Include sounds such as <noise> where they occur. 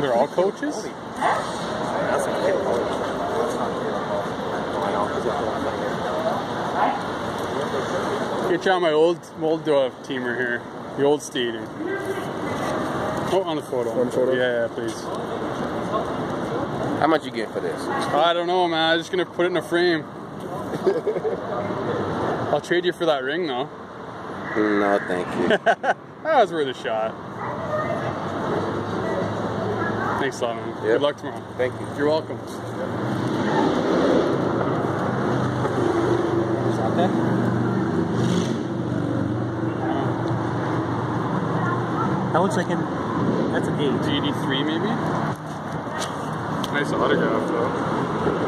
they're all coaches? That's a kid. That's not kid. I know. He's a Here, try my old old uh, teamer here. The old stadium. Oh, on the photo. On photo? Yeah, yeah, please. How much you get for this? I don't know, man. I'm just gonna put it in a frame. <laughs> I'll trade you for that ring, though. No, thank you. <laughs> that was worth a shot. Thanks a lot, man. Yep. Good luck tomorrow. thank you. You're welcome. That looks like an. That's an eight. GD3 maybe? Nice autograph though.